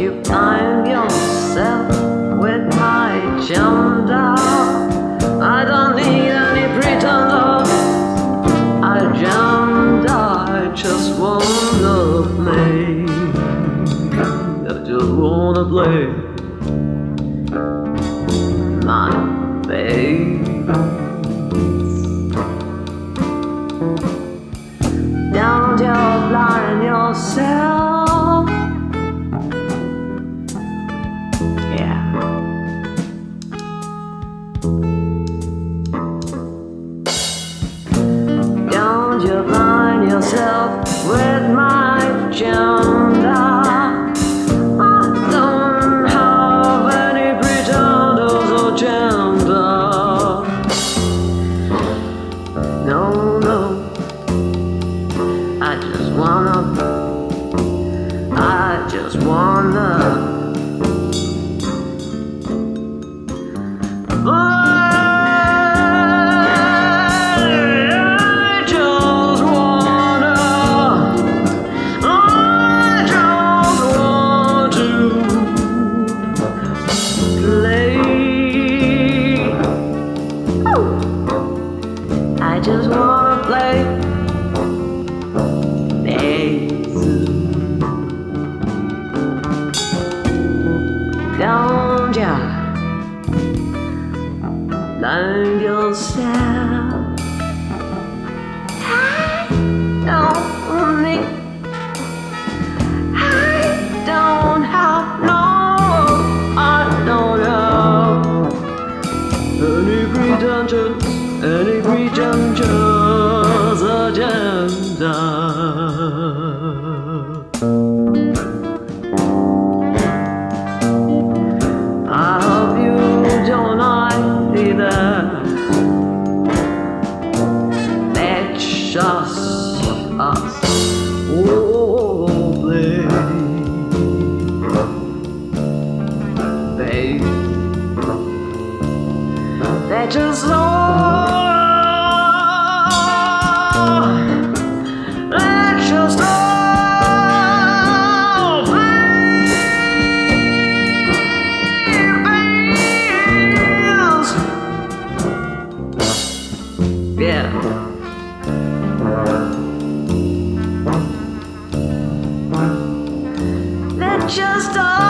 you find yourself with my agenda? I don't need any pretenders. Agenda, I just wanna play. I just wanna play. Don't you blind yourself with my agenda. I don't have any pretenders agenda. No, no. I just wanna, I just wanna. I learn yourself? I don't need. I don't have no. I don't have any pretensions, any pretentious that just all. That just Yeah. just all